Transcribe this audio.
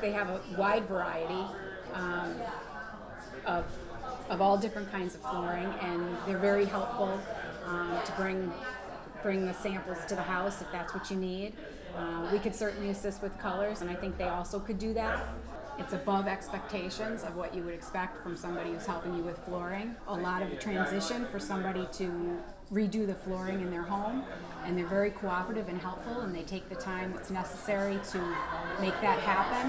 They have a wide variety um, of, of all different kinds of flooring, and they're very helpful um, to bring bring the samples to the house if that's what you need. Uh, we could certainly assist with colors, and I think they also could do that. It's above expectations of what you would expect from somebody who's helping you with flooring. A lot of transition for somebody to redo the flooring in their home, and they're very cooperative and helpful, and they take the time that's necessary to make that happen.